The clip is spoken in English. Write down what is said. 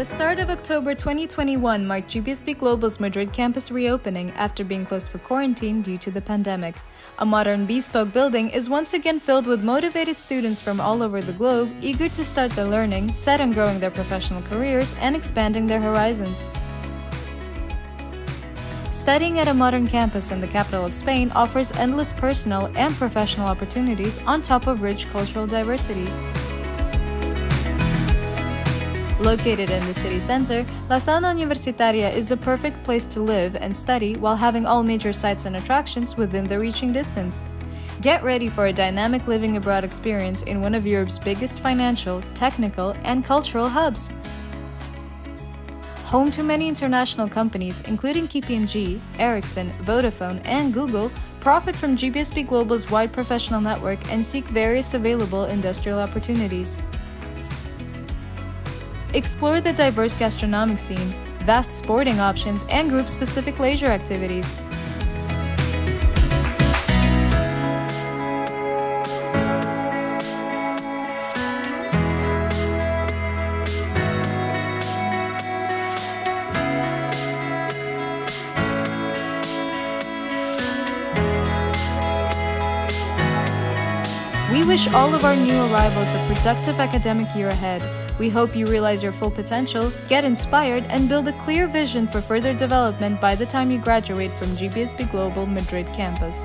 The start of October 2021 marked GBSB Global's Madrid campus reopening after being closed for quarantine due to the pandemic. A modern bespoke building is once again filled with motivated students from all over the globe, eager to start their learning, set on growing their professional careers, and expanding their horizons. Studying at a modern campus in the capital of Spain offers endless personal and professional opportunities on top of rich cultural diversity. Located in the city center, La Zona Universitaria is the perfect place to live and study while having all major sites and attractions within the reaching distance. Get ready for a dynamic living abroad experience in one of Europe's biggest financial, technical, and cultural hubs. Home to many international companies, including KPMG, Ericsson, Vodafone, and Google, profit from GBSB Global's wide professional network and seek various available industrial opportunities. Explore the diverse gastronomic scene, vast sporting options, and group specific leisure activities. We wish all of our new arrivals a productive academic year ahead. We hope you realize your full potential, get inspired, and build a clear vision for further development by the time you graduate from GBSB Global Madrid campus.